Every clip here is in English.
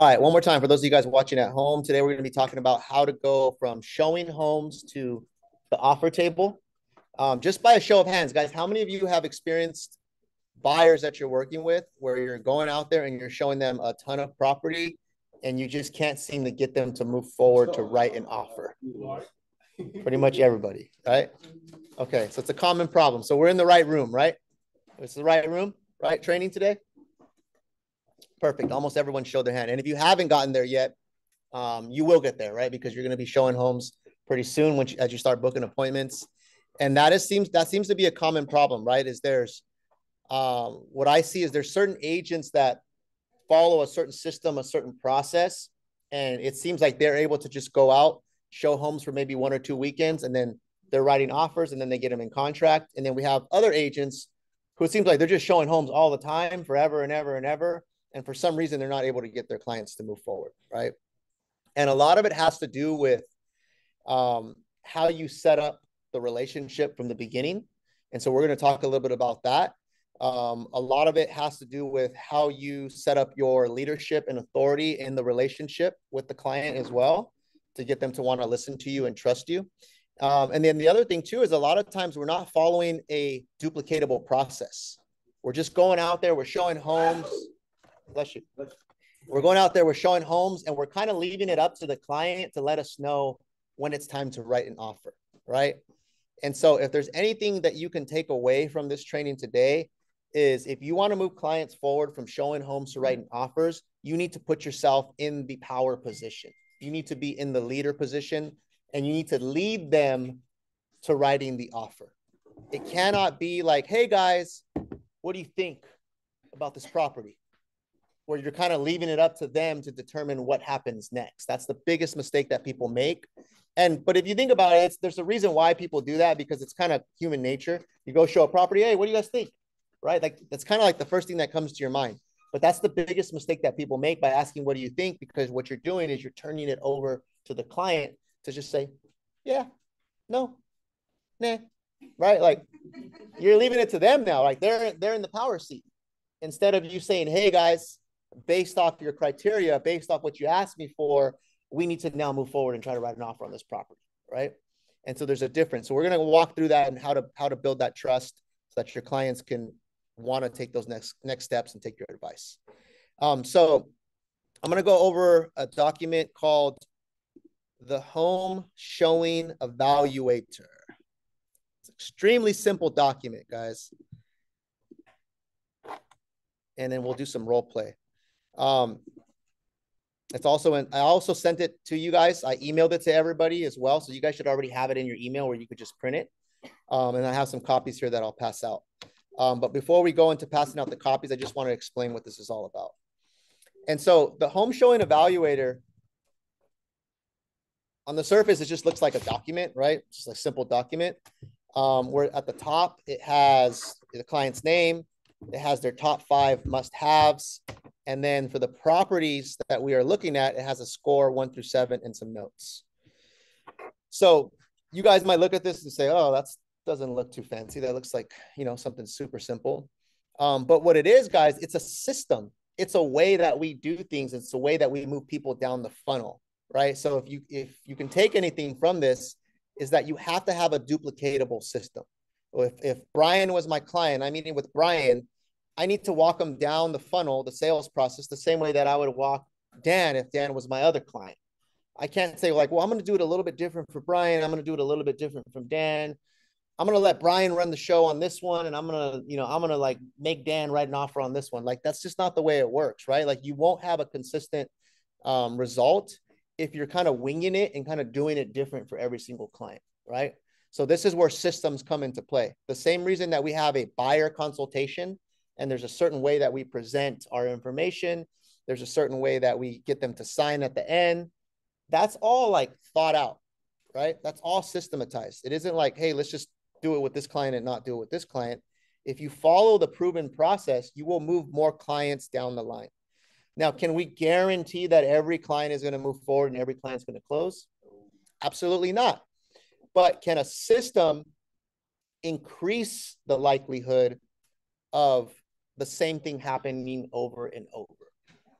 All right, one more time for those of you guys watching at home. Today we're going to be talking about how to go from showing homes to the offer table. Um, just by a show of hands, guys, how many of you have experienced buyers that you're working with where you're going out there and you're showing them a ton of property and you just can't seem to get them to move forward to write an offer? Pretty much everybody, right? Okay, so it's a common problem. So we're in the right room, right? It's the right room, right? Training today? Perfect. Almost everyone showed their hand. And if you haven't gotten there yet, um, you will get there, right? Because you're going to be showing homes pretty soon when you, as you start booking appointments. And that is seems that seems to be a common problem, right? Is there's um, what I see is there's certain agents that follow a certain system, a certain process, and it seems like they're able to just go out, show homes for maybe one or two weekends, and then they're writing offers, and then they get them in contract. And then we have other agents who it seems like they're just showing homes all the time, forever and ever and ever and for some reason they're not able to get their clients to move forward right? And a lot of it has to do with um, how you set up the relationship from the beginning. And so we're going to talk a little bit about that. Um, a lot of it has to do with how you set up your leadership and authority in the relationship with the client as well to get them to want to listen to you and trust you. Um, and then the other thing too is a lot of times we're not following a duplicatable process. We're just going out there we're showing homes Bless you. We're going out there, we're showing homes, and we're kind of leaving it up to the client to let us know when it's time to write an offer, right? And so, if there's anything that you can take away from this training today, is if you want to move clients forward from showing homes to writing offers, you need to put yourself in the power position. You need to be in the leader position and you need to lead them to writing the offer. It cannot be like, hey guys, what do you think about this property? Where you're kind of leaving it up to them to determine what happens next. That's the biggest mistake that people make. And but if you think about it, there's a reason why people do that because it's kind of human nature. You go show a property, hey, what do you guys think? Right? Like that's kind of like the first thing that comes to your mind. But that's the biggest mistake that people make by asking, what do you think? Because what you're doing is you're turning it over to the client to just say, yeah, no, nah, right? Like you're leaving it to them now. Like they're they're in the power seat. Instead of you saying, hey guys, based off your criteria, based off what you asked me for, we need to now move forward and try to write an offer on this property, right? And so there's a difference. So we're going to walk through that and how to how to build that trust so that your clients can want to take those next next steps and take your advice. Um, so I'm going to go over a document called the Home Showing Evaluator. It's extremely simple document, guys. And then we'll do some role play. Um, it's also in, I also sent it to you guys. I emailed it to everybody as well. So you guys should already have it in your email where you could just print it. Um, and I have some copies here that I'll pass out. Um, but before we go into passing out the copies, I just want to explain what this is all about. And so the home showing evaluator on the surface, it just looks like a document, right? Just a simple document. Um, where at the top, it has the client's name, it has their top five must haves, and then for the properties that we are looking at, it has a score one through seven and some notes. So you guys might look at this and say, oh, that doesn't look too fancy. That looks like, you know, something super simple. Um, but what it is, guys, it's a system. It's a way that we do things. It's a way that we move people down the funnel, right? So if you if you can take anything from this, is that you have to have a duplicatable system. If if Brian was my client, I'm meeting with Brian, I need to walk them down the funnel, the sales process, the same way that I would walk Dan if Dan was my other client. I can't say like, well, I'm going to do it a little bit different for Brian. I'm going to do it a little bit different from Dan. I'm going to let Brian run the show on this one. And I'm going to, you know, I'm going to like make Dan write an offer on this one. Like, that's just not the way it works, right? Like you won't have a consistent um, result if you're kind of winging it and kind of doing it different for every single client, right? So this is where systems come into play. The same reason that we have a buyer consultation and there's a certain way that we present our information. There's a certain way that we get them to sign at the end. That's all like thought out right? That's all systematized. It isn't like hey let's just do it with this client and not do it with this client. If you follow the proven process you will move more clients down the line. Now can we guarantee that every client is going to move forward and every client's going to close? Absolutely not. But can a system increase the likelihood of the same thing happening over and over,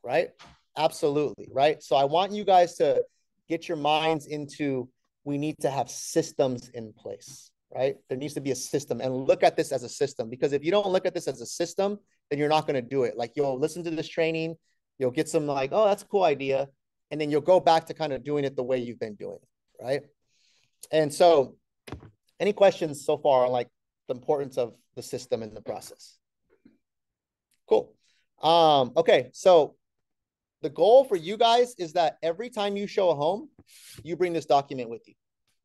right? Absolutely. Right. So I want you guys to get your minds into we need to have systems in place, right? There needs to be a system and look at this as a system because if you don't look at this as a system, then you're not going to do it. Like you'll listen to this training, you'll get some like, oh, that's a cool idea. And then you'll go back to kind of doing it the way you've been doing it, right? And so, any questions so far on like the importance of the system and the process? Cool. Um, okay, so the goal for you guys is that every time you show a home, you bring this document with you.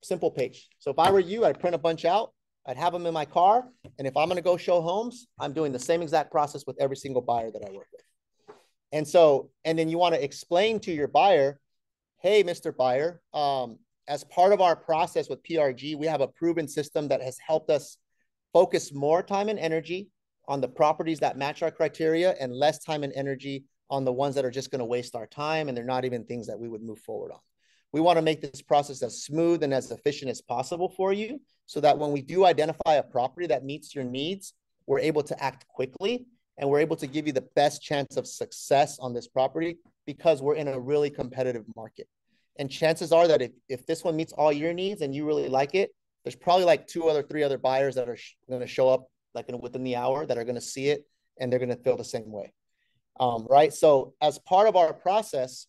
Simple page. So if I were you, I'd print a bunch out, I'd have them in my car. And if I'm going to go show homes, I'm doing the same exact process with every single buyer that I work with. And so, and then you want to explain to your buyer, hey, Mr. Buyer, um, as part of our process with PRG, we have a proven system that has helped us focus more time and energy on the properties that match our criteria and less time and energy on the ones that are just going to waste our time and they're not even things that we would move forward on. We want to make this process as smooth and as efficient as possible for you so that when we do identify a property that meets your needs, we're able to act quickly and we're able to give you the best chance of success on this property because we're in a really competitive market. And chances are that if, if this one meets all your needs and you really like it, there's probably like two other, three other buyers that are going to show up like in, within the hour that are going to see it and they're going to feel the same way. Um, right. So as part of our process,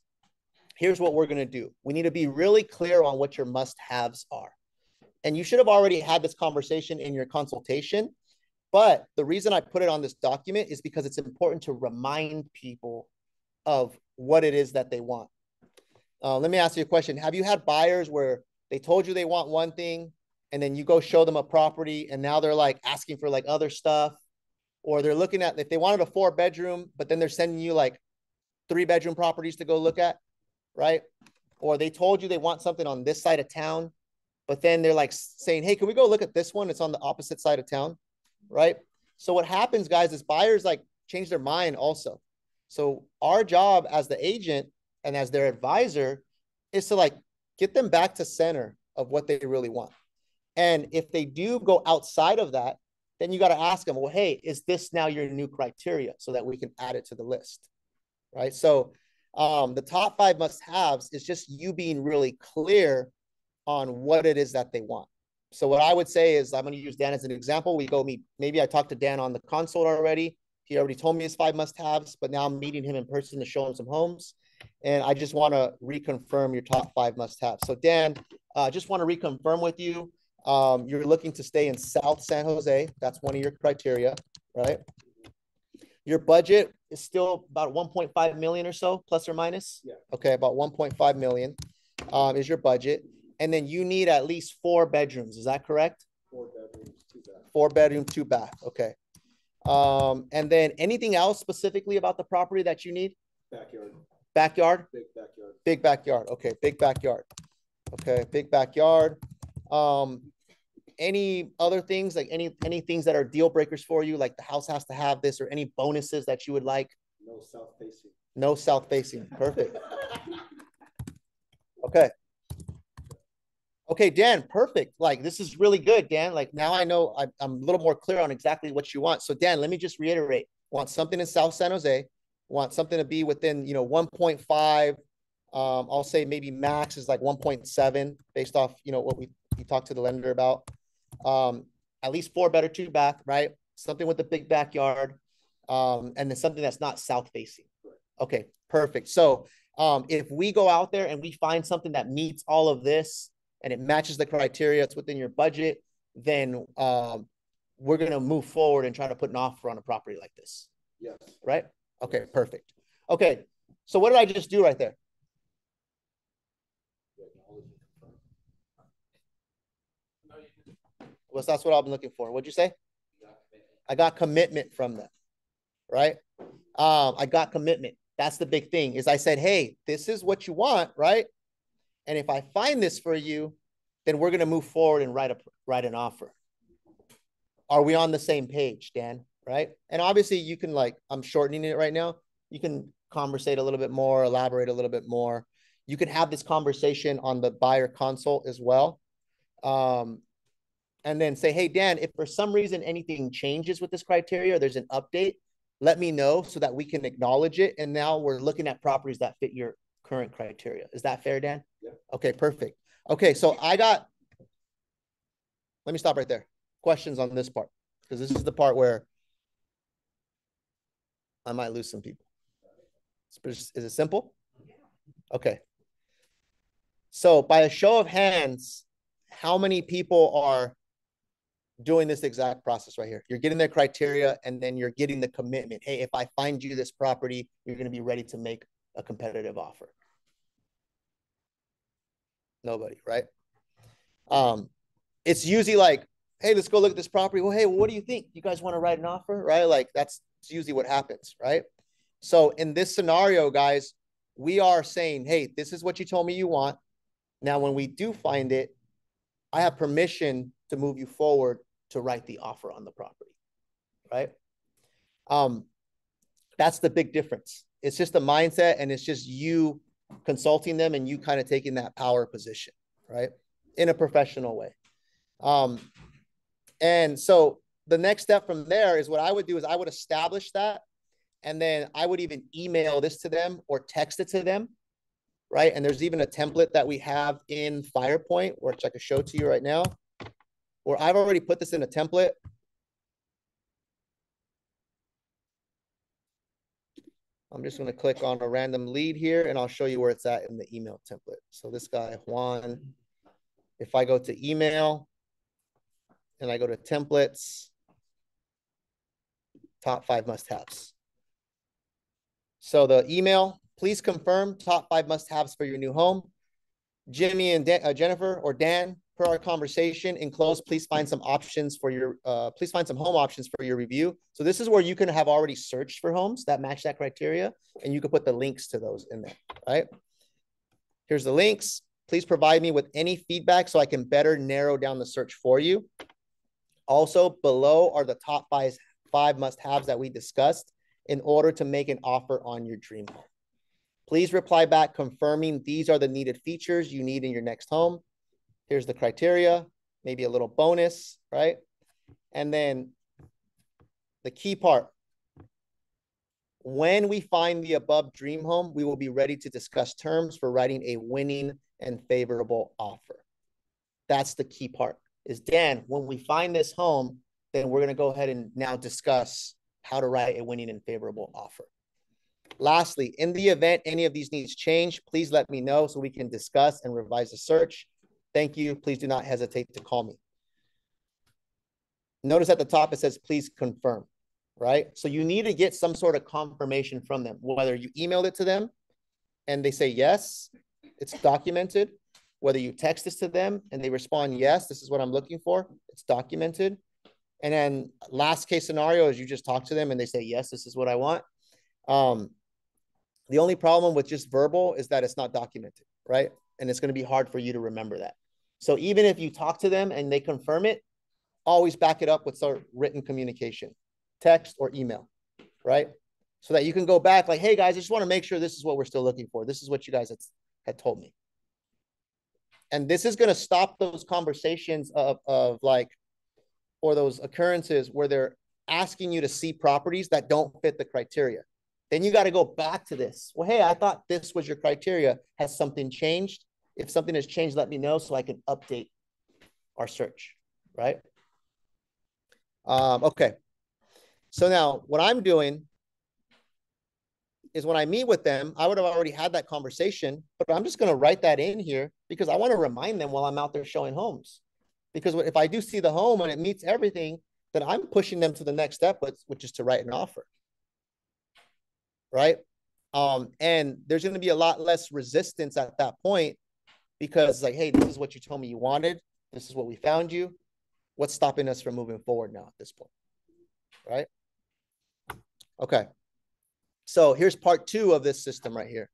here's what we're going to do. We need to be really clear on what your must haves are. And you should have already had this conversation in your consultation. But the reason I put it on this document is because it's important to remind people of what it is that they want. Uh, let me ask you a question. Have you had buyers where they told you they want one thing and then you go show them a property and now they're like asking for like other stuff or they're looking at if they wanted a four bedroom, but then they're sending you like three bedroom properties to go look at, right? Or they told you they want something on this side of town, but then they're like saying, hey, can we go look at this one? It's on the opposite side of town, right? So what happens, guys, is buyers like change their mind also. So our job as the agent and as their advisor is to like get them back to center of what they really want. And if they do go outside of that, then you got to ask them, well, hey, is this now your new criteria so that we can add it to the list? Right. So um, the top five must haves is just you being really clear on what it is that they want. So what I would say is I'm going to use Dan as an example. We go meet, maybe I talked to Dan on the console already. He already told me his five must haves, but now I'm meeting him in person to show him some homes. And I just want to reconfirm your top five must haves. So Dan, I uh, just want to reconfirm with you. Um, you're looking to stay in South San Jose. That's one of your criteria, right? Your budget is still about 1.5 million or so, plus or minus. Yeah. Okay, about 1.5 million um, is your budget, and then you need at least four bedrooms. Is that correct? Four bedrooms, two bath. Four bedroom, two bath. Okay. Um, and then anything else specifically about the property that you need? Backyard. Backyard. Big backyard. Big backyard. Okay, big backyard. Okay, big backyard. Um, any other things like any any things that are deal breakers for you like the house has to have this or any bonuses that you would like? No south facing no south facing perfect. Okay. Okay dan perfect. Like this is really good dan. Like now i know I'm, I'm a little more clear on exactly what you want. So dan let me just reiterate. Want something in south san jose. Want something to be within you know 1.5 um, i'll say maybe max is like 1.7 based off you know what we, we talked to the lender about um, at least four better two back, right? Something with a big backyard, um, and then something that's not south facing. Okay, perfect. So um, if we go out there and we find something that meets all of this and it matches the criteria, it's within your budget, then um, we're gonna move forward and try to put an offer on a property like this. Yes. Right? Okay, perfect. Okay, so what did I just do right there? Was that's what I've been looking for. What'd you say? I got commitment from them, right? Um, I got commitment. That's the big thing. Is I said, hey, this is what you want, right? And if I find this for you, then we're gonna move forward and write a write an offer. Are we on the same page, Dan? Right? And obviously, you can like I'm shortening it right now. You can conversate a little bit more, elaborate a little bit more. You can have this conversation on the buyer consult as well. Um, and then say, hey, Dan, if for some reason anything changes with this criteria, or there's an update, let me know so that we can acknowledge it. And now we're looking at properties that fit your current criteria. Is that fair, Dan? Yeah. Okay, perfect. Okay, so I got, let me stop right there. Questions on this part, because this is the part where I might lose some people. Is it simple? Okay. So by a show of hands, how many people are doing this exact process right here? You're getting the criteria and then you're getting the commitment. Hey, if I find you this property, you're going to be ready to make a competitive offer. Nobody, right? Um, it's usually like, hey, let's go look at this property. Well, hey, what do you think? You guys want to write an offer, right? Like that's usually what happens, right? So in this scenario, guys, we are saying, hey, this is what you told me you want. Now, when we do find it, I have permission to move you forward to write the offer on the property, right? Um, that's the big difference. It's just a mindset and it's just you consulting them and you kind of taking that power position, right? In a professional way. Um, and so the next step from there is what I would do is I would establish that and then I would even email this to them or text it to them, right? And there's even a template that we have in Firepoint, which I can show to you right now, where I've already put this in a template. I'm just going to click on a random lead here and I'll show you where it's at in the email template. So this guy, Juan, if I go to email and I go to templates, top five must-haves. So the email, please confirm top five must-haves for your new home. Jimmy and Dan, uh, Jennifer or Dan, per our conversation, in close, please find some options for your, uh, please find some home options for your review. So this is where you can have already searched for homes that match that criteria, and you can put the links to those in there, right? Here's the links. Please provide me with any feedback so I can better narrow down the search for you. Also, below are the top five, five must-haves that we discussed in order to make an offer on your dream home. Please reply back confirming these are the needed features you need in your next home. Here's the criteria, maybe a little bonus, right? And then the key part. When we find the above dream home, we will be ready to discuss terms for writing a winning and favorable offer. That's the key part is Dan, when we find this home, then we're going to go ahead and now discuss how to write a winning and favorable offer. Lastly, in the event any of these needs change, please let me know so we can discuss and revise the search. Thank you. Please do not hesitate to call me. Notice at the top it says, please confirm, right? So you need to get some sort of confirmation from them, whether you emailed it to them and they say yes, it's documented, whether you text this to them and they respond, yes, this is what I'm looking for, it's documented, and then last case scenario is you just talk to them and they say, yes, this is what I want. Um, the only problem with just verbal is that it's not documented, right? And it's going to be hard for you to remember that. So even if you talk to them and they confirm it, always back it up with some written communication, text or email, right? So that you can go back like, hey guys, I just want to make sure this is what we're still looking for. This is what you guys had, had told me. And this is going to stop those conversations of, of like, or those occurrences where they're asking you to see properties that don't fit the criteria. Then you got to go back to this. Well, hey, I thought this was your criteria. Has something changed? If something has changed, let me know so I can update our search, right? Um, okay. So now what I'm doing is when I meet with them, I would have already had that conversation, but I'm just going to write that in here because I want to remind them while I'm out there showing homes. Because if I do see the home and it meets everything, then I'm pushing them to the next step, which is to write an offer. Right. Um, and there's going to be a lot less resistance at that point because, like, hey, this is what you told me you wanted. This is what we found you. What's stopping us from moving forward now at this point? Right. Okay. So here's part two of this system right here.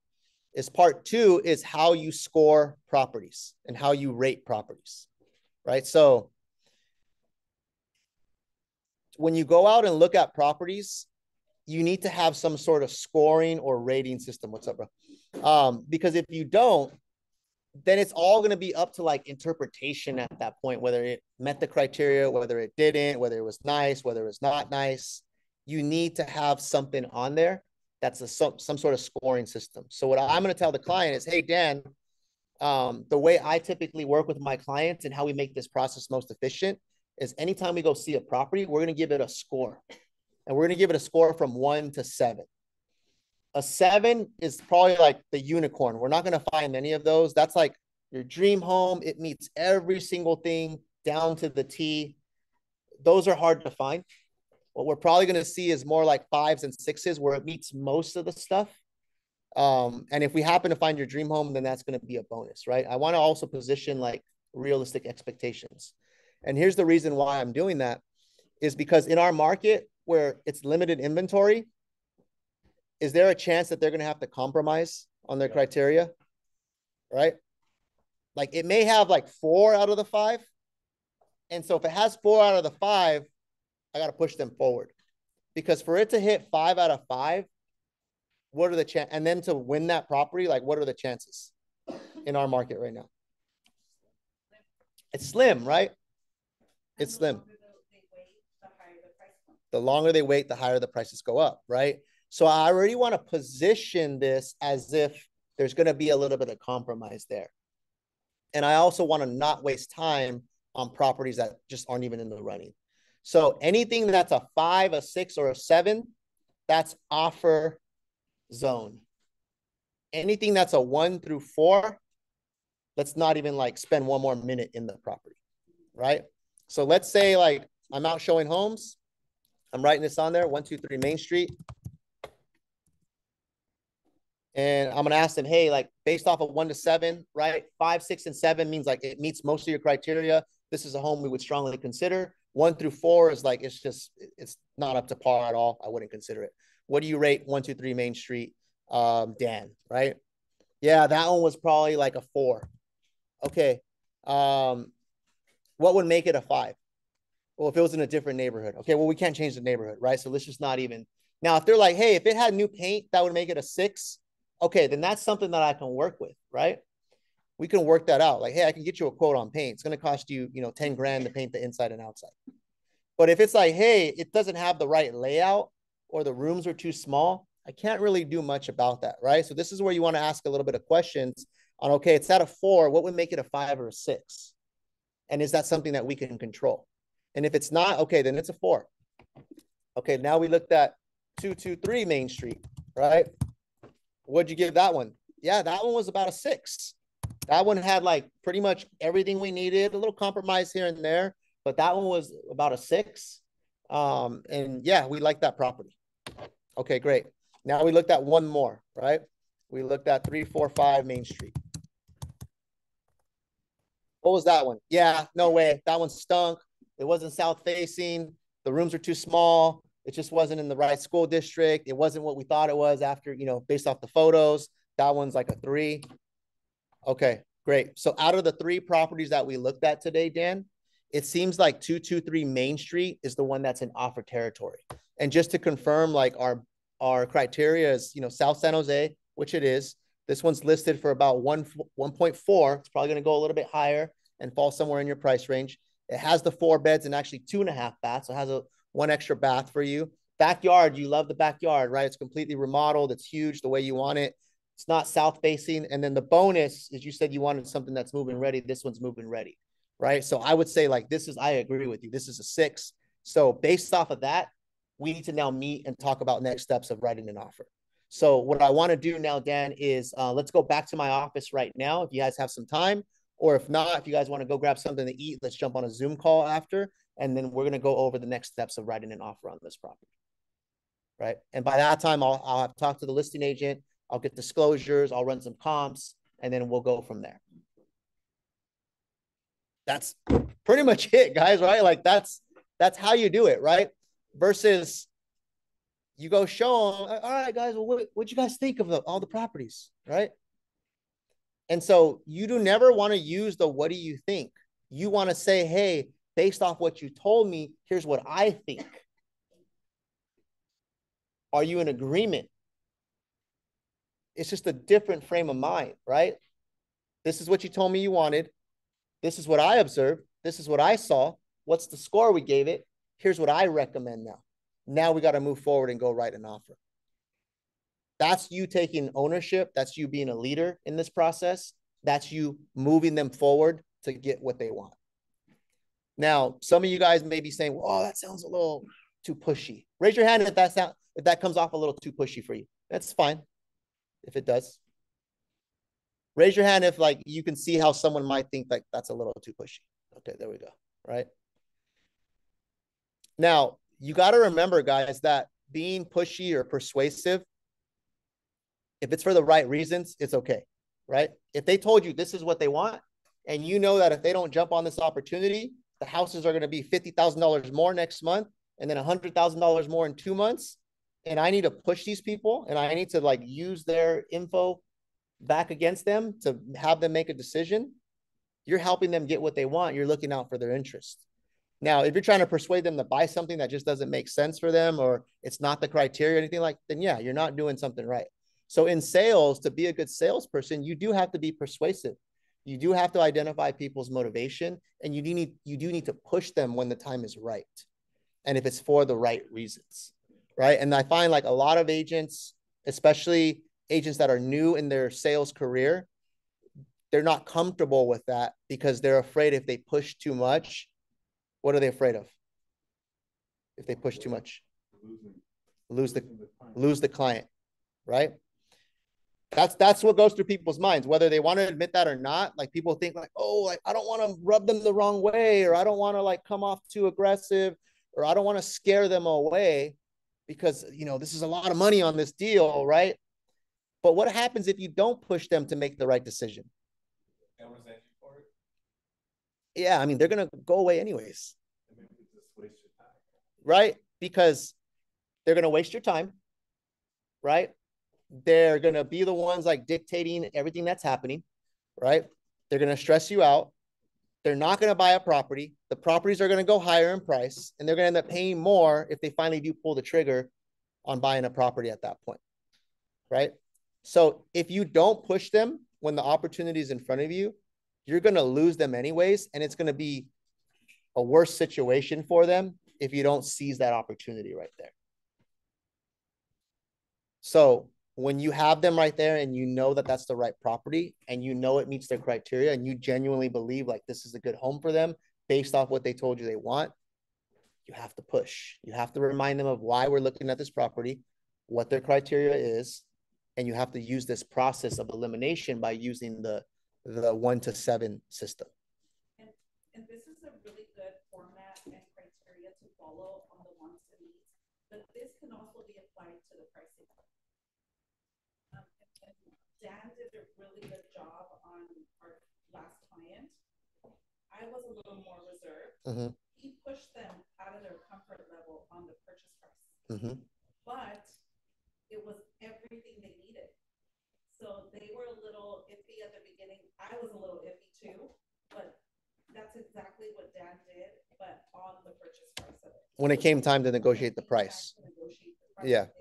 Is part two is how you score properties and how you rate properties right? So when you go out and look at properties, you need to have some sort of scoring or rating system. What's up, bro? Um, because if you don't, then it's all going to be up to like interpretation at that point, whether it met the criteria, whether it didn't, whether it was nice, whether it was not nice. you need to have something on there that's a some, some sort of scoring system. So what I'm going to tell the client is, hey Dan, um, the way I typically work with my clients and how we make this process most efficient is anytime we go see a property, we're going to give it a score, and we're going to give it a score from one to seven. A seven is probably like the unicorn. We're not going to find any of those. That's like your dream home. It meets every single thing down to the T. Those are hard to find. What we're probably going to see is more like fives and sixes where it meets most of the stuff. Um, and if we happen to find your dream home, then that's going to be a bonus, right? I want to also position like realistic expectations. And here's the reason why I'm doing that is because in our market where it's limited inventory, is there a chance that they're going to have to compromise on their criteria? Right? Like it may have like four out of the five. And so if it has four out of the five, I got to push them forward because for it to hit five out of five, what are the chance? And then to win that property, like what are the chances in our market right now? It's slim, right? It's slim. The longer they wait, the higher the prices go up, right? So I already want to position this as if there's going to be a little bit of compromise there. And I also want to not waste time on properties that just aren't even in the running. So anything that's a five, a six, or a seven, that's offer zone. Anything that's a one through four, let's not even like spend one more minute in the property, right? So let's say like I'm out showing homes. I'm writing this on there, one, two, three Main Street. And I'm gonna ask them, hey, like based off of one to seven, right? Five, six, and seven means like it meets most of your criteria. This is a home we would strongly consider. One through four is like it's just it's not up to par at all. I wouldn't consider it. What do you rate one, two, three Main Street? Um, Dan, right? Yeah, that one was probably like a four. Okay. Um, what would make it a five? Well, if it was in a different neighborhood. Okay, well, we can't change the neighborhood, right? So let's just not even. Now, if they're like, hey, if it had new paint, that would make it a six. Okay, then that's something that I can work with, right? we can work that out. Like, hey, I can get you a quote on paint. It's going to cost you, you know, 10 grand to paint the inside and outside. But if it's like, hey, it doesn't have the right layout or the rooms are too small, I can't really do much about that, right? So this is where you want to ask a little bit of questions on, okay, it's at a four. What would make it a five or a six? And is that something that we can control? And if it's not, okay, then it's a four. Okay, now we looked at 223 Main Street, right? What'd you give that one? Yeah, that one was about a six. That one had like pretty much everything we needed, a little compromise here and there, but that one was about a six. Um, and yeah, we like that property. Okay, great. Now we looked at one more, right? We looked at three, four, five Main Street. What was that one? Yeah, no way. That one stunk. It wasn't south facing. The rooms are too small. It just wasn't in the right school district. It wasn't what we thought it was after, you know, based off the photos. That one's like a three. Okay, great. So out of the three properties that we looked at today, Dan, it seems like 223 Main Street is the one that's in offer territory. And just to confirm, like our our criteria is, you know, South San Jose, which it is. This one's listed for about one 1.4. It's probably going to go a little bit higher and fall somewhere in your price range. It has the four beds and actually two and a half baths. So it has a one extra bath for you. Backyard, you love the backyard, right? It's completely remodeled. It's huge the way you want it. It's not south facing. And then the bonus is you said you wanted something that's moving ready. This one's moving ready, right? So I would say like this is, I agree with you. This is a six. So based off of that, we need to now meet and talk about next steps of writing an offer. So what I want to do now, Dan, is uh, let's go back to my office right now. If you guys have some time, or if not, if you guys want to go grab something to eat, let's jump on a Zoom call after, and then we're going to go over the next steps of writing an offer on this property. Right. And by that time, I'll, I'll have talked to the listing agent. I'll get disclosures, I'll run some comps, and then we'll go from there. That's pretty much it, guys, right? Like that's that's how you do it, right? Versus you go show them, all right, guys, well, what what you guys think of the, all the properties, right? And so you do never want to use the what do you think? You want to say, hey, based off what you told me, here's what I think. Are you in agreement? It's just a different frame of mind, right? This is what you told me you wanted. This is what I observed. This is what I saw. What's the score we gave it? Here's what I recommend now. Now we got to move forward and go write an offer. That's you taking ownership. That's you being a leader in this process. That's you moving them forward to get what they want. Now, some of you guys may be saying, "Oh, that sounds a little too pushy." Raise your hand if that sound if that comes off a little too pushy for you. That's fine. If it does. Raise your hand if like you can see how someone might think like that's a little too pushy. Okay, there we go. Right. Now, you got to remember, guys, that being pushy or persuasive, if it's for the right reasons, it's okay. Right. If they told you this is what they want, and you know that if they don't jump on this opportunity, the houses are going to be $50,000 more next month and then $100,000 more in two months. And I need to push these people and I need to like use their info back against them to have them make a decision. You're helping them get what they want. You're looking out for their interest. Now, if you're trying to persuade them to buy something that just doesn't make sense for them or it's not the criteria or anything like, then yeah, you're not doing something right. So in sales, to be a good salesperson, you do have to be persuasive. You do have to identify people's motivation and you do need you do need to push them when the time is right and if it's for the right reasons right? And i find like a lot of agents especially agents that are new in their sales career they're not comfortable with that because they're afraid if they push too much what are they afraid of? If they push too much. Lose the lose the client right that's that's what goes through people's minds whether they want to admit that or not like people think like oh like i don't want to rub them the wrong way or i don't want to like come off too aggressive or i don't want to scare them away because you know this is a lot of money on this deal right? But what happens if you don't push them to make the right decision? Yeah i mean they're gonna go away anyways. Right? Because they're gonna waste your time right they're going to be the ones like dictating everything that's happening, right? They're going to stress you out. They're not going to buy a property. The properties are going to go higher in price and they're going to end up paying more if they finally do pull the trigger on buying a property at that point, right? So if you don't push them when the opportunity is in front of you, you're going to lose them anyways. And it's going to be a worse situation for them if you don't seize that opportunity right there. So when you have them right there and you know that that's the right property and you know it meets their criteria and you genuinely believe like this is a good home for them based off what they told you they want, you have to push. You have to remind them of why we're looking at this property, what their criteria is, and you have to use this process of elimination by using the the one to seven system. And, and this is a really good format and criteria to follow on the wants and needs, but this can also be applied to the pricing. Dan did a really good job on our last client. I was a little more reserved. Mm-hmm. He pushed them out of their comfort level on the purchase price. Mm-hmm. But it was everything they needed. So they were a little iffy at the beginning. I was a little iffy too, but that's exactly what Dan did, but on the purchase price of it. When it came time to negotiate the price. Negotiate the price. Yeah.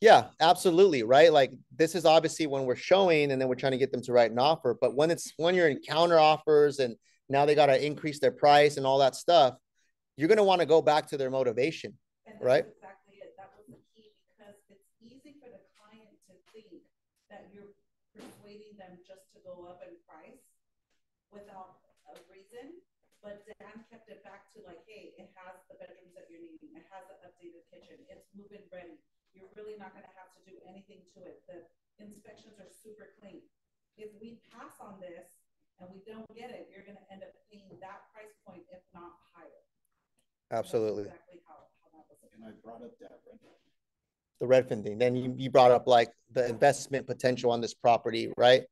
Yeah, absolutely. Right. Like this is obviously when we're showing and then we're trying to get them to write an offer. But when it's when you're in counter offers and now they got to increase their price and all that stuff, you're going to want to go back to their motivation. right. Exactly it. That was the key because it's easy for the client to think that you're persuading them just to go up in price without a reason. But Dan kept it back to like, hey, it has the bedrooms that you're needing. It has an updated kitchen. It's move-in ready you're really not going to have to do anything to it. The inspections are super clean. If we pass on this and we don't get it, you're going to end up paying that price point, if not higher. Absolutely. exactly how, how. And I brought up that Redfin. The Redfin thing. Then you, you brought up like the investment potential on this property, right?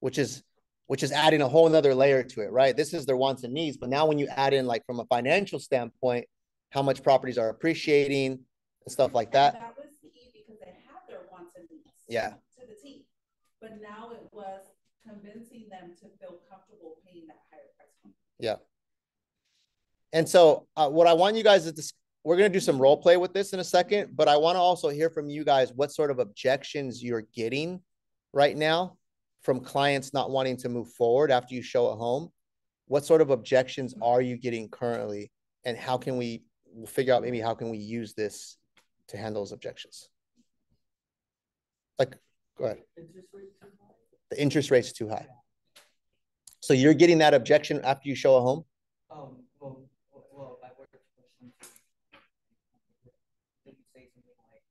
Which is which is adding a whole another layer to it, right? This is their wants and needs. But now when you add in like from a financial standpoint, how much properties are appreciating and stuff like that. Yeah. to the T. But now it was convincing them to feel comfortable paying that higher price point. Yeah. And so, uh, what I want you guys to we're going to do some role play with this in a second, but I want to also hear from you guys what sort of objections you're getting right now from clients not wanting to move forward after you show a home. What sort of objections are you getting currently and how can we figure out maybe how can we use this to handle those objections? Like, go ahead. Interest rate too? The interest rate's too high. So you're getting that objection after you show a home? Um, well, I were to push them to. They could say something like,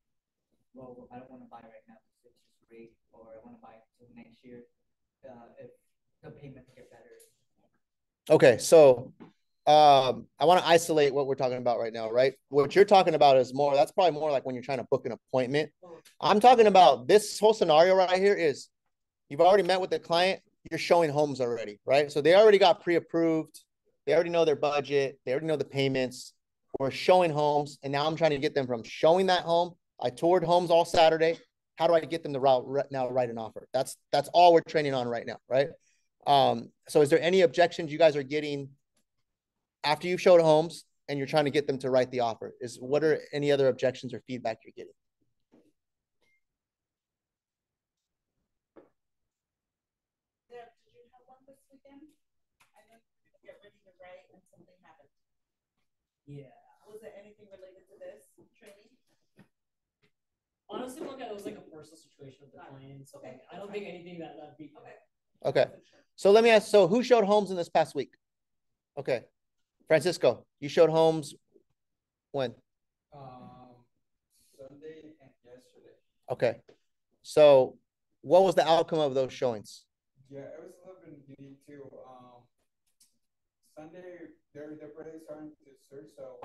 well, I don't wanna buy right now, because it's just rate, or I wanna buy till next year, uh, if the payments get better. Okay, so um, I want to isolate what we're talking about right now, right? What you're talking about is more, that's probably more like when you're trying to book an appointment. I'm talking about this whole scenario right here is you've already met with the client, you're showing homes already, right? So they already got pre-approved, they already know their budget, they already know the payments. We're showing homes, and now I'm trying to get them from showing that home. I toured homes all Saturday. How do I get them to route right now write an offer? That's that's all we're training on right now, right? Um, so is there any objections you guys are getting after you've showed homes and you're trying to get them to write the offer? Is what are any other objections or feedback you're getting? Deb, did you have one this weekend? I know you were gonna get ready to write and something happened. Yeah. Was it anything related to this training? Honestly, look at it was like a personal situation with the client, so Okay, I don't think anything that that big. Okay. Okay. So let me ask, so who showed homes in this past week? Okay. Francisco, you showed homes when? Um, Sunday and yesterday. Okay. So what was the outcome of those showings? Yeah, it was a little bit unique too. Um, Sunday, they're, they're really starting to search, so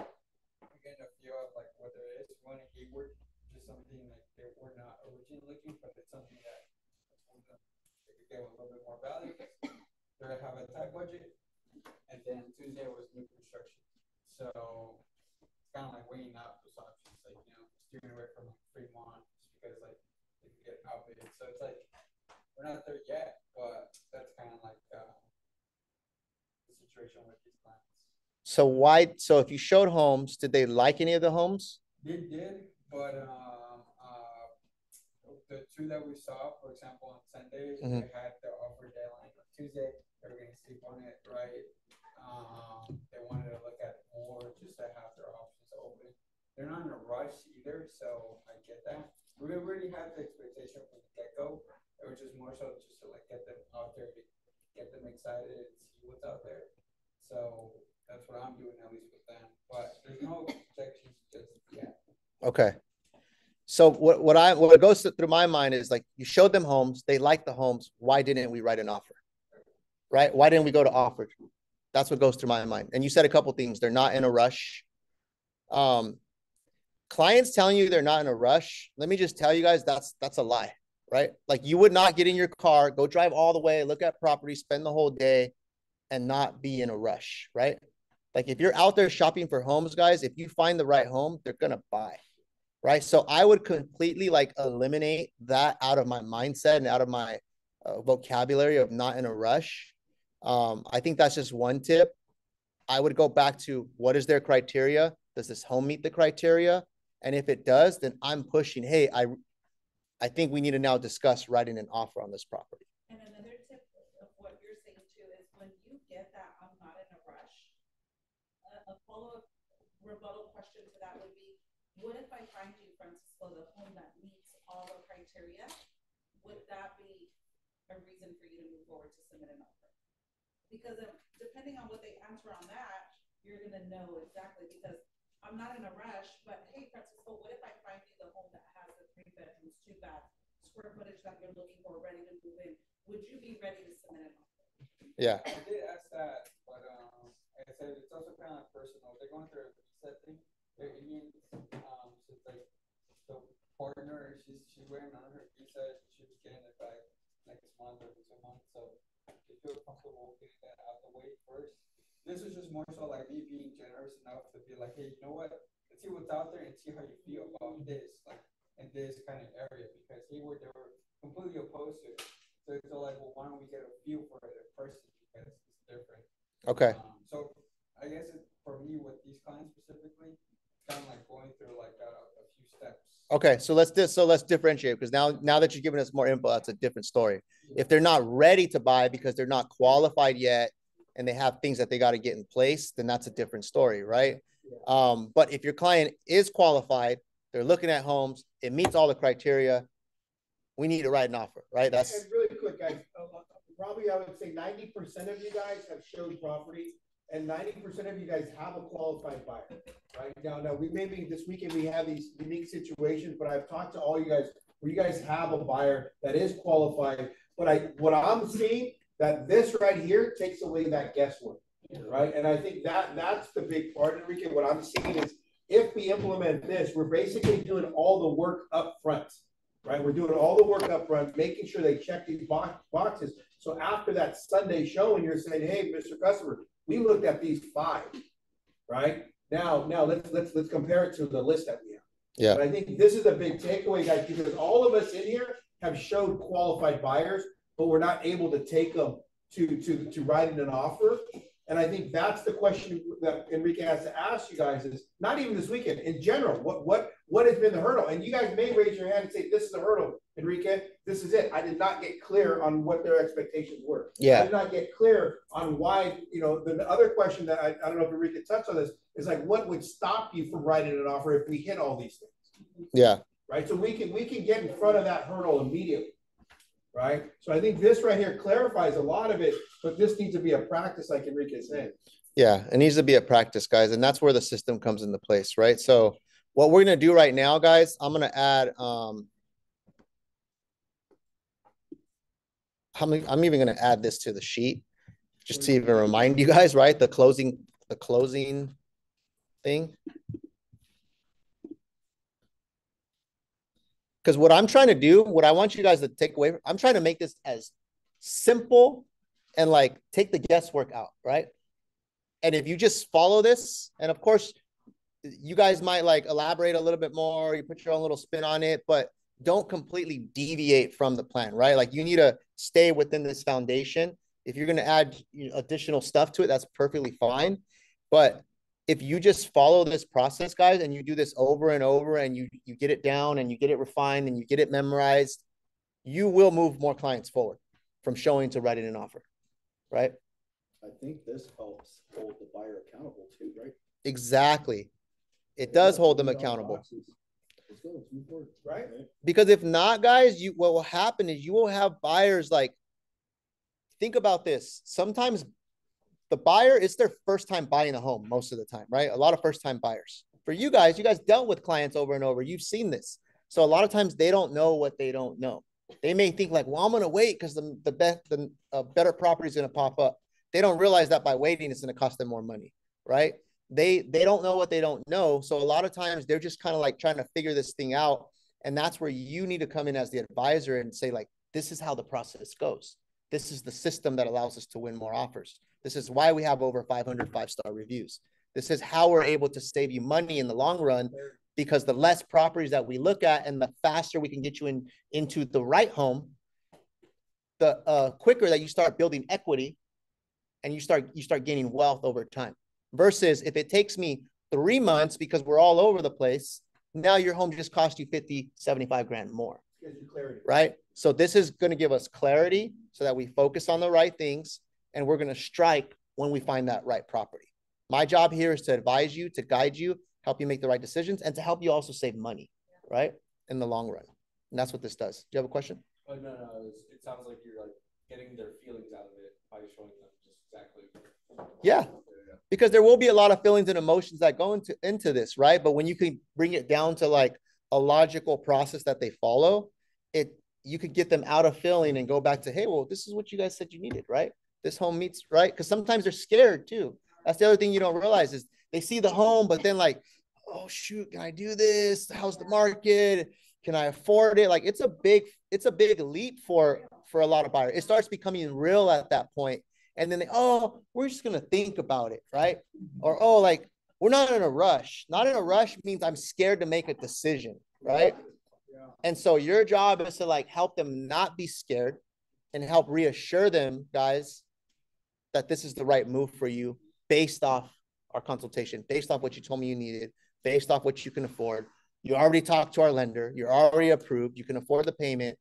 I'm getting a feel of like what it's One in Hayward, just something like they were not originally looking, but it's something that they could get a little bit more value. They're gonna have a tight budget, and then Tuesday was new construction. So it's kind of like weighing out those options, like, you know, steering away from like Fremont, just because like they could get outbid. So it's like, we're not there yet, but that's kind of like, uh, the situation with these clients. So why, so if you showed homes, did they like any of the homes? They did, but, um, uh, the two that we saw, for example, on Sunday, Mhm. they had the offer deadline on Tuesday, they were gonna sleep on it, right? Um, they wanted to look at more, just to have their options open. They're not in a rush either, so I get that. We already had the expectation from the get-go, it was just more so just to like get them out there, to get them excited and see what's out there. So that's what I'm doing at least with them, but there's no objections just yet. Okay. So what, what I, what goes through my mind is like, you showed them homes, they like the homes. Why didn't we write an offer? Right? Why didn't we go to offer? That's what goes through my mind. And you said a couple things. They're not in a rush. Um, clients telling you they're not in a rush. Let me just tell you guys, that's, that's a lie, right? Like you would not get in your car, go drive all the way, look at property, spend the whole day and not be in a rush, right? Like if you're out there shopping for homes, guys, if you find the right home, they're gonna buy right? So I would completely like eliminate that out of my mindset and out of my uh, vocabulary of not in a rush. Um, I think that's just one tip. I would go back to what is their criteria? Does this home meet the criteria? And if it does, then I'm pushing, hey, I I think we need to now discuss writing an offer on this property. And another tip of what you're saying too is when you get that, I'm not in a rush. A, a follow-up rebuttal question to that would be, what if I find you, Francisco, the home that meets all the criteria? Would that be a reason for you to move forward to submit an offer? Because if, depending on what they answer on that, you're gonna know exactly, because I'm not in a rush, but hey, Francisco, what if I find you the home that has the three bedrooms, two baths, square footage that you're looking for, ready to move in? Would you be ready to submit an offer? Yeah. I did ask that, but um, like I said, it's also kind of personal. They're going through a visa thing. They're Indians, um, so it's like the partner, she's she's waiting on her visa. She was getting it back next month or two months, so they feel comfortable getting that out the way first. This is just more so like me being generous enough to be like, hey, you know what? Let's see what's out there and see how you feel about this, like in this kind of area, because Hayward they were completely opposed to it. So it's all like, well, why don't we get a feel for it in person because it's different. Okay. Um, so I guess it, for me with these clients specifically, kind of like going through like a, steps. Okay, so let's dis- so let's differentiate because now now that you're giving us more info, that's a different story. If they're not ready to buy because they're not qualified yet and they have things that they got to get in place, then that's a different story, right? Um, but if your client is qualified, they're looking at homes, it meets all the criteria, we need to write an offer, right? That's And really quick, guys, uh, uh, probably I would say ninety percent of you guys have showed property and ninety percent of you guys have a qualified buyer. Right now, now, we maybe this weekend we have these unique situations, but I've talked to all you guys where you guys have a buyer that is qualified. But I, what I'm seeing, that this right here takes away that guesswork, right? And I think that, that's the big part, Enrique, what I'm seeing is if we implement this, we're basically doing all the work up front right? We're doing all the work up front, making sure they check these box, boxes. So after that Sunday showing, you're saying, "Hey, Mr. Customer, we looked at these five, right? Now, now let's let's let's compare it to the list that we have. Yeah. And I think this is a big takeaway, guys, because all of us in here have showed qualified buyers, but we're not able to take them to to to write in an offer. And I think that's the question that Enrique has to ask you guys is not even this weekend, in general, what what what has been the hurdle? And you guys may raise your hand and say, This is the hurdle, Enrique. This is it. I did not get clear on what their expectations were. Yeah. I did not get clear on why, you know, the, the other question that I, I don't know if Enrique touched on this is like what would stop you from writing an offer if we hit all these things? yeah, Right? So we can we can get in front of that hurdle immediately. Right. So I think this right here clarifies a lot of it, but this needs to be a practice, like Enrique is saying. yeah. It needs to be a practice, guys, and that's where the system comes into place, right? So what we're gonna do right now, guys, I'm gonna add um I'm, I'm even gonna add this to the sheet just to even remind you guys, right? The closing, the closing thing. Because what I'm trying to do, what I want you guys to take away, I'm trying to make this as simple and like take the guesswork out, right? And if you just follow this, and of course, you guys might like elaborate a little bit more, you put your own little spin on it, but don't completely deviate from the plan, right? Like you need to stay within this foundation. If you're going to add additional stuff to it, that's perfectly fine. But if you just follow this process, guys, and you do this over and over and you you get it down and you get it refined and you get it memorized, you will move more clients forward from showing to writing an offer, right? I think this helps hold the buyer accountable too, right? Exactly. It does hold them Check all the accountable. boxes. Let's go, let's move forward. Right. Because if not, guys, you what will happen is you will have buyers like think about this. Sometimes the buyer it's their first time buying a home most of the time, right? A lot of first time buyers. For you guys, you guys dealt with clients over and over. You've seen this. So a lot of times they don't know what they don't know. They may think like, well, I'm gonna wait because the the best the uh, better property is gonna pop up. They don't realize that by waiting it's gonna cost them more money, right? They they don't know what they don't know. So a lot of times they're just kind of like trying to figure this thing out. And that's where you need to come in as the advisor and say, like, this is how the process goes. This is the system that allows us to win more offers. This is why we have over 500 five star reviews. This is how we're able to save you money in the long run because the less properties that we look at and the faster we can get you in into the right home, the uh, quicker that you start building equity and you start you start gaining wealth over time. Versus if it takes me three months because we're all over the place, now your home just cost you 50, 75 grand more Gives you clarity. right? So this is going to give us clarity so that we focus on the right things and we're going to strike when we find that right property. My job here is to advise you, to guide you, help you make the right decisions, and to help you also save money, right? In the long run. And that's what this does. Do you have a question? Oh, no, no, it sounds like you're like getting their feelings out of it by showing them just Yeah. Because there will be a lot of feelings and emotions that go into into this, right? But when you can bring it down to like a logical process that they follow, it you could get them out of feeling and go back to, hey, well, this is what you guys said you needed, right? This home meets, right? Because sometimes they're scared too. That's the other thing you don't realize is they see the home, but then like, oh shoot, can I do this? How's the market? Can I afford it? Like it's a big, it's a big leap for for a lot of buyers. It starts becoming real at that point. And then they, oh, we're just gonna think about it, right? Or oh, like we're not in a rush. Not in a rush means I'm scared to make a decision, right? And so your job is to like help them not be scared and help reassure them, guys, that this is the right move for you based off our consultation, based off what you told me you needed, based off what you can afford. You already talked to our lender, you're already approved, you can afford the payment.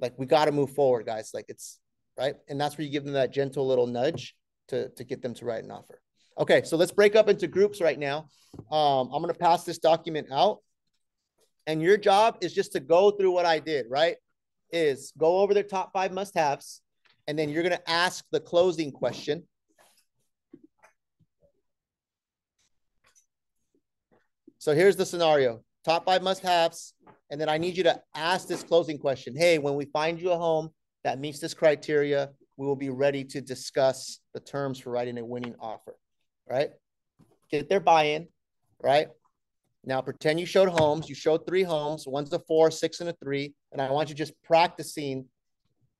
Like we got to move forward, guys. Like it's right. And that's where you give them that gentle little nudge to, to get them to write an offer. Okay, so let's break up into groups right now. Um, I'm gonna pass this document out. And your job is just to go through what I did, right? Is go over their top five must-haves, and then you're gonna ask the closing question. So here's the scenario, top five must-haves, and then I need you to ask this closing question. Hey, when we find you a home that meets this criteria, we will be ready to discuss the terms for writing a winning offer, right? Get their buy-in, right? Now pretend you showed homes, you showed three homes, one's a four, six, and a three, and I want you just practicing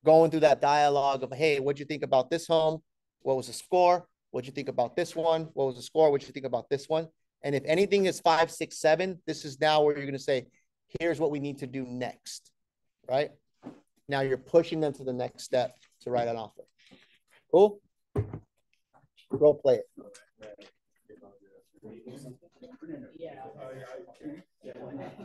going through that dialogue of, hey, what'd you think about this home? What was the score? What'd you think about this one? What was the score? What'd you think about this one? And if anything is five, six, seven, this is now where you're gonna say, here's what we need to do next, right? Now you're pushing them to the next step to write an offer. Cool? Role play it. Yeah.